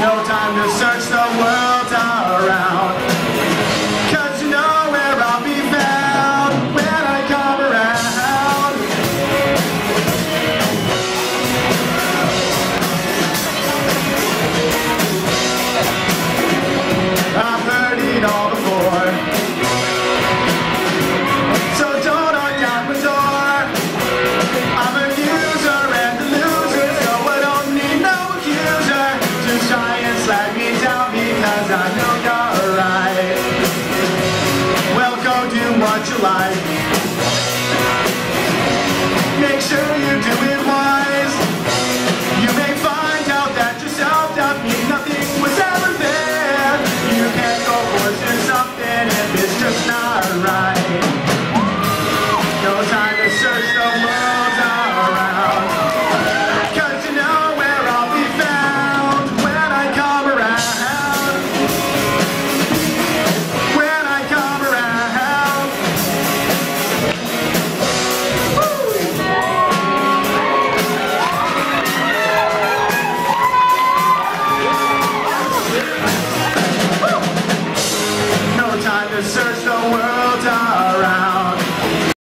no time to search the world around. Well, go do what you like. To search the world